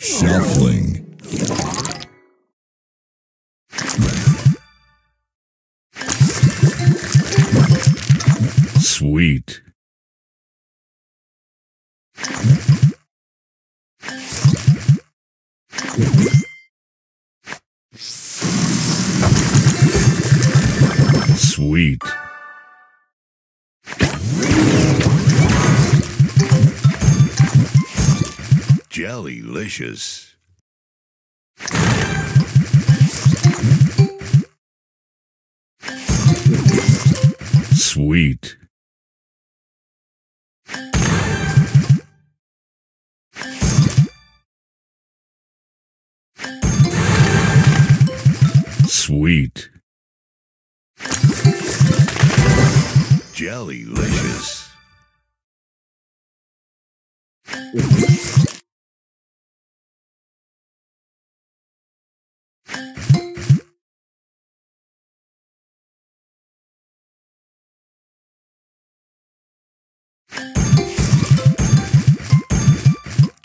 Selfling. Sweet. Sweet. Jellylicious. Sweet. Sweet. Jellylicious.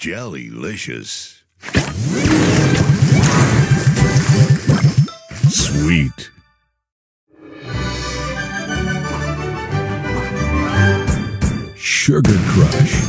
Jellylicious. Sweet. Sugar Crush.